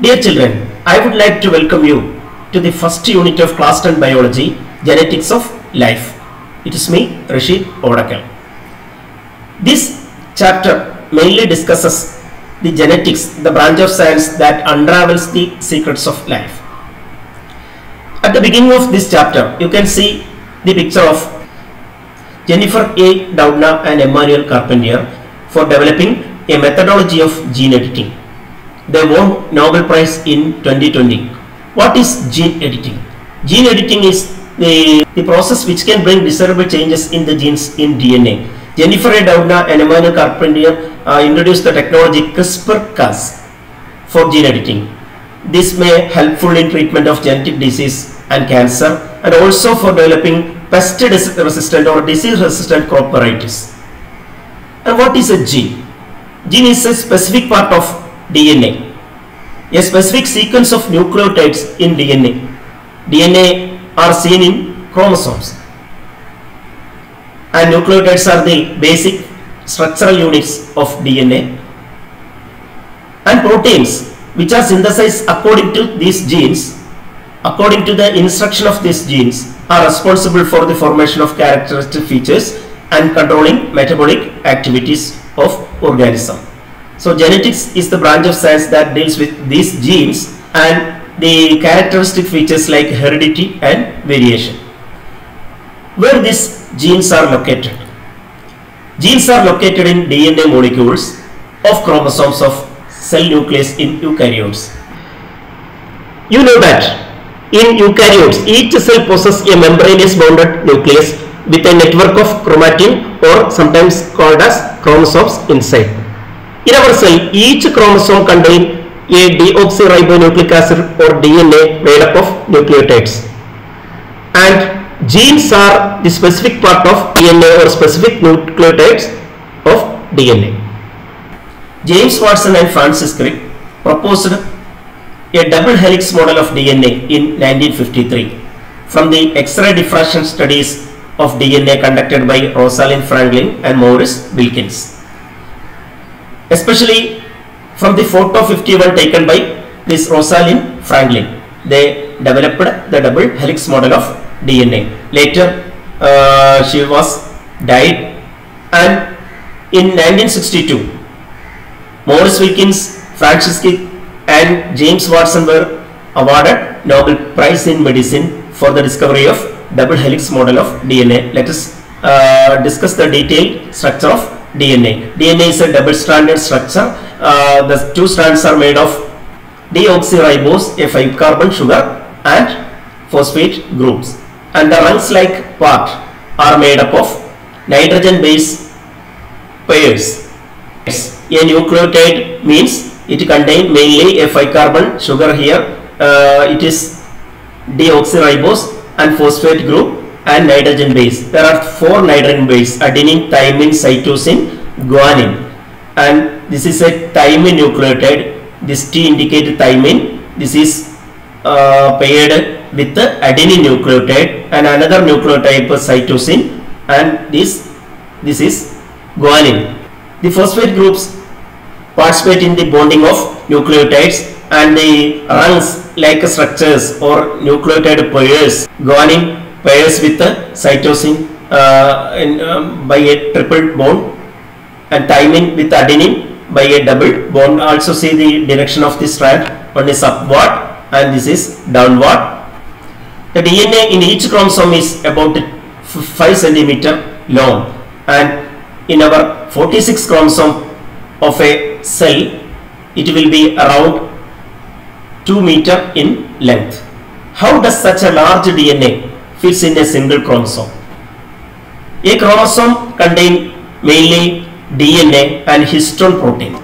Dear children, I would like to welcome you to the first unit of class 10 biology, genetics of life. It is me, Rasheed Odakkal. This chapter mainly discusses the genetics, the branch of science that unravels the secrets of life. At the beginning of this chapter, you can see the picture of Jennifer A. Doudna and Emmanuelle Carpentier for developing a methodology of gene editing. They won Nobel Prize in 2020. What is gene editing? Gene editing is the, the process which can bring desirable changes in the genes in DNA. Jennifer A. Doudna and Emmanuelle Carpentier uh, introduced the technology CRISPR-Cas for gene editing. This may helpful in treatment of genetic disease and cancer and also for developing pest resistant or disease resistant crop varieties. And what is a gene? Gene is a specific part of DNA, a specific sequence of nucleotides in DNA. DNA are seen in chromosomes and nucleotides are the basic structural units of DNA and proteins which are synthesized according to these genes according to the instruction of these genes are responsible for the formation of characteristic features and controlling metabolic activities of organism. So genetics is the branch of science that deals with these genes and the characteristic features like heredity and variation. Where these genes are located? Genes are located in DNA molecules of chromosomes of cell nucleus in eukaryotes. You know that in eukaryotes, each cell possesses a membranous bounded nucleus with a network of chromatin or sometimes called as chromosomes inside. In our cell, each chromosome contains a deoxyribonucleic acid or DNA made up of nucleotides. And genes are the specific part of DNA or specific nucleotides of DNA. James Watson and Francis Crick proposed a double helix model of DNA in 1953 from the X-ray diffraction studies of DNA conducted by Rosalind Franklin and Maurice Wilkins. Especially from the photo 51 taken by this Rosalind Franklin, they developed the double helix model of DNA. Later, uh, she was died and in 1962, Maurice Wilkins, Francis Crick and James Watson were awarded Nobel Prize in Medicine for the discovery of double helix model of DNA. Let us uh, discuss the detailed structure of DNA. DNA is a double stranded structure. Uh, the two strands are made of deoxyribose, a 5 carbon sugar and phosphate groups. And the rungs like part are made up of nitrogen base pairs. A nucleotide means it contains mainly a 5 carbon sugar here. Uh, it is deoxyribose and phosphate group and nitrogen base. There are four nitrogen base adenine, thymine, cytosine, guanine and this is a thymine nucleotide. This T indicates thymine. This is uh, paired with the adenine nucleotide and another nucleotide cytosine and this this is guanine. The phosphate groups participate in the bonding of nucleotides and the rungs like structures or nucleotide pairs guanine pairs with the cytosine uh, in, um, by a triple bond and thymine with adenine by a double bond. Also see the direction of this strand one is upward and this is downward. The DNA in each chromosome is about 5 centimeter long and in our 46 chromosome of a cell it will be around 2 meter in length. How does such a large DNA fits in a single chromosome? A chromosome contains mainly DNA and histone protein.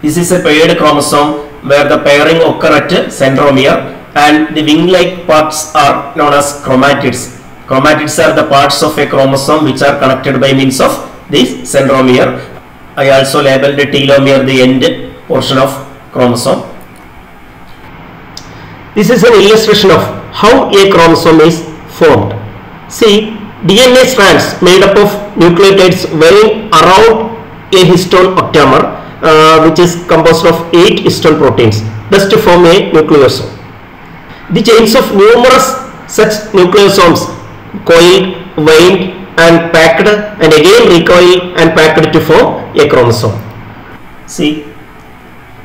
This is a paired chromosome where the pairing occur at centromere and the wing-like parts are known as chromatids. Chromatids are the parts of a chromosome which are connected by means of this centromere. I also labeled the telomere the end portion of chromosome. This is an illustration of how a chromosome is formed. See, DNA strands made up of nucleotides weighing around a histone octamer uh, which is composed of 8 histone proteins thus to form a nucleosome. The chains of numerous such nucleosomes coiled, wound and packed and again recoiled and packed to form a chromosome. See,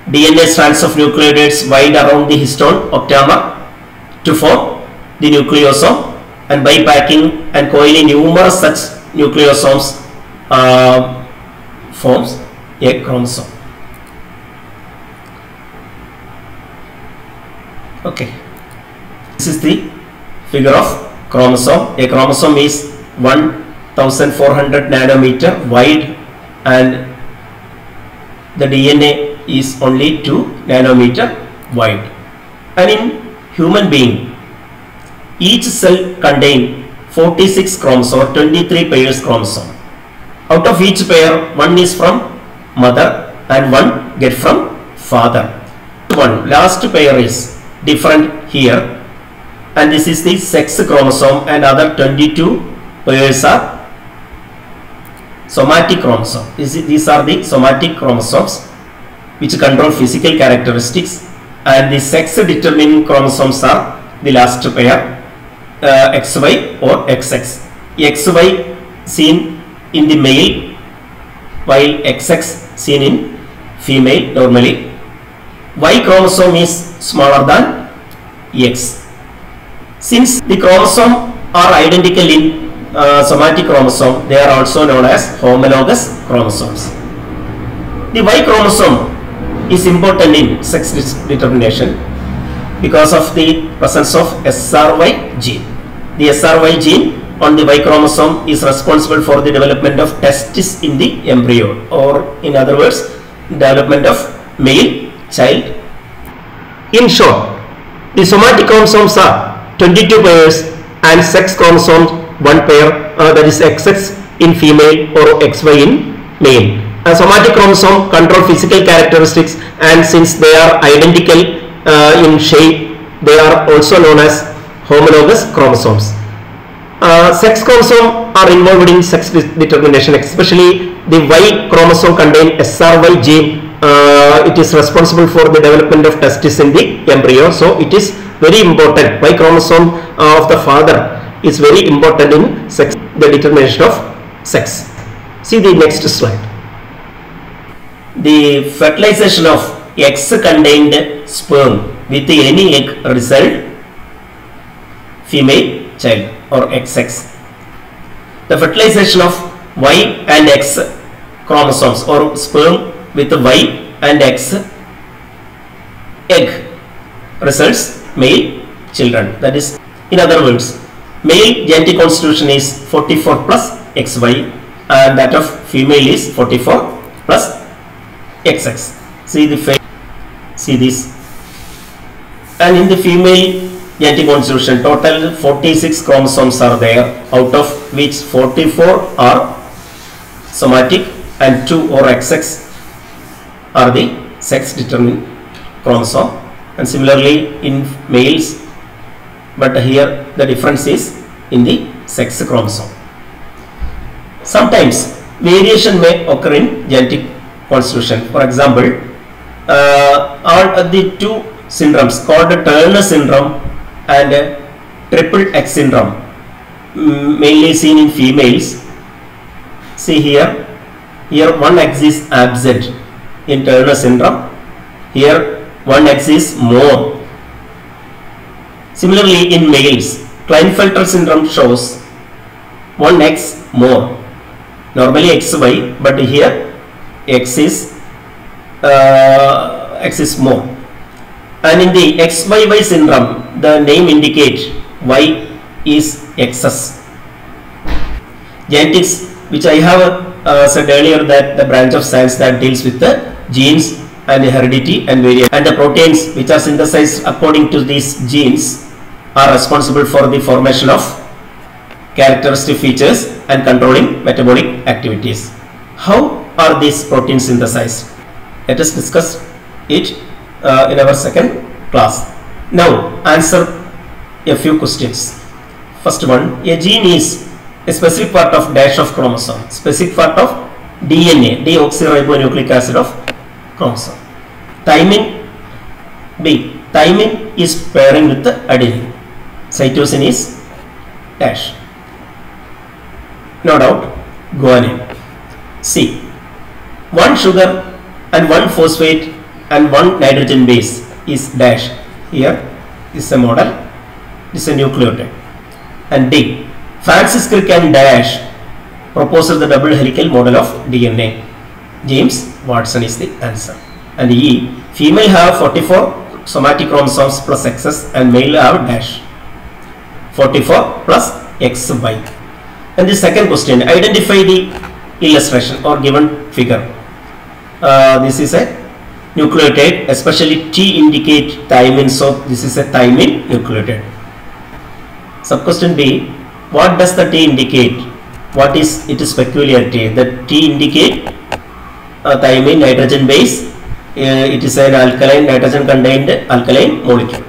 DNA strands of nucleotides wind around the histone octamer to form the nucleosome and by packing and coiling numerous such nucleosomes uh, forms a chromosome. Okay. This is the figure of chromosome. A chromosome is 1400 nanometer wide and the DNA is only 2 nanometer wide. And in human being, each cell contain 46 chromosomes or 23 pairs chromosome. Out of each pair, one is from mother and one get from father. One last pair is different here and this is the sex chromosome and other 22 pairs are somatic chromosome. These are the somatic chromosomes which control physical characteristics and the sex determining chromosomes are the last pair uh, XY or XX. XY seen in the male while XX seen in female normally. Y chromosome is smaller than X. Since the chromosome are identical in uh, somatic chromosome, they are also known as homologous chromosomes. The Y chromosome is important in sex determination because of the presence of SRY gene. The SRY gene on the Y chromosome is responsible for the development of testis in the embryo or in other words development of male child. In short, the somatic chromosomes are 22 pairs and sex chromosomes one pair uh, that is XX in female or XY in male. A somatic chromosome control physical characteristics and since they are identical uh, in shape they are also known as homologous chromosomes. Uh, sex chromosomes are involved in sex determination especially the Y chromosome contain SRY gene. Uh, it is responsible for the development of testis in the embryo so it is very important. Y chromosome uh, of the father is very important in sex the determination of sex. See the next slide the fertilization of X contained sperm with any egg result female child or XX. The fertilization of Y and X chromosomes or sperm with Y and X egg results male children. That is, in other words, male genetic constitution is 44 plus XY and that of female is 44 plus XX. See the face, see this. And in the female genetic constitution, total 46 chromosomes are there, out of which 44 are somatic and 2 or XX are the sex determined chromosome. And similarly in males, but here the difference is in the sex chromosome. Sometimes variation may occur in genetic constitution. For example, uh, are the two syndromes called Turner syndrome and triple X syndrome, mainly seen in females. See here, here one X is absent in Turner syndrome. Here one X is more. Similarly, in males, Klinefelter syndrome shows one X more. Normally XY, but here x is uh, x is more and in the XYY syndrome the name indicates y is excess genetics which I have uh, said earlier that the branch of science that deals with the genes and the heredity and variation and the proteins which are synthesized according to these genes are responsible for the formation of characteristic features and controlling metabolic activities. How are these proteins synthesized? Let us discuss it uh, in our second class. Now answer a few questions. First one, a gene is a specific part of dash of chromosome, specific part of DNA, deoxyribonucleic acid of chromosome. Thymine B. Thymine is pairing with the adenine. Cytosine is dash. No doubt guanine. C. One sugar and one phosphate and one nitrogen base is dash. Here is a model. This is a nucleotide. And D. Francis Crick and Dash proposed the double helical model of DNA. James Watson is the answer. And E. Female have 44 somatic chromosomes plus XS and male have dash. 44 plus XY. And the second question, identify the illustration or given figure. Uh, this is a nucleotide, especially T indicate thymine, so this is a thymine nucleotide. Sub question B, what does the T indicate? What is its peculiarity? The T indicate uh, thymine nitrogen base. Uh, it is an alkaline nitrogen contained alkaline molecule.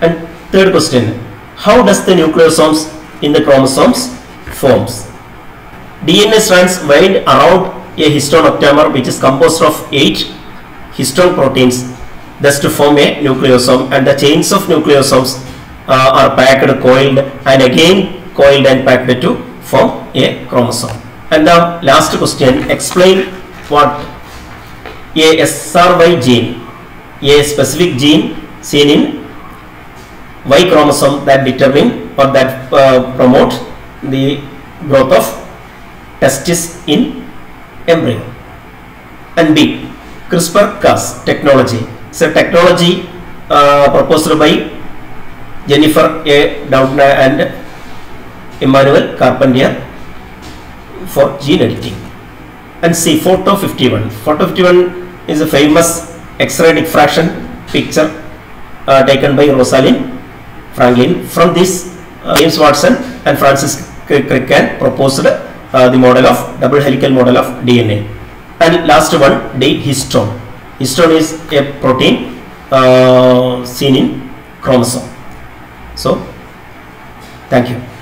And third question, how does the nucleosomes in the chromosomes forms? DNA strands wind around a histone octamer which is composed of 8 histone proteins thus to form a nucleosome and the chains of nucleosomes uh, are packed, coiled and again coiled and packed to form a chromosome. And the last question, explain what a SRY gene, a specific gene seen in Y chromosome that determine or that uh, promote the growth of testis in embryo. And B, CRISPR-Cas technology. It's a technology uh, proposed by Jennifer A. Doudna and Emmanuel Carpentier for gene editing. And C, photo 51. Photo 51 is a famous X-ray diffraction picture uh, taken by Rosalind Franklin. From this, uh, James Watson and Francis Crick proposed uh, the model of double helical model of DNA. And last one, the histone. Histone is a protein uh, seen in chromosome. So, thank you.